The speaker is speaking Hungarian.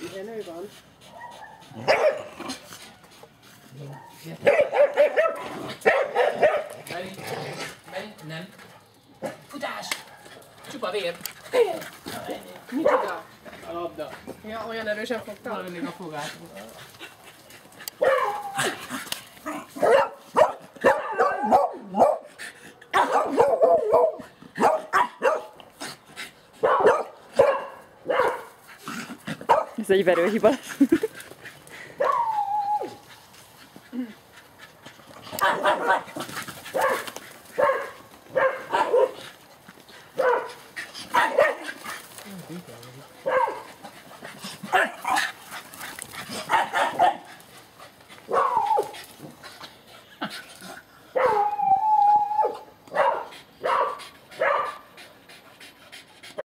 Igen, ő van. Menj, menj, nem. Futás! Csupa vér. Mit oda? A labda. Ja, olyan erősen fogtam. Valaminek a fogát. Ez egy verőhiba.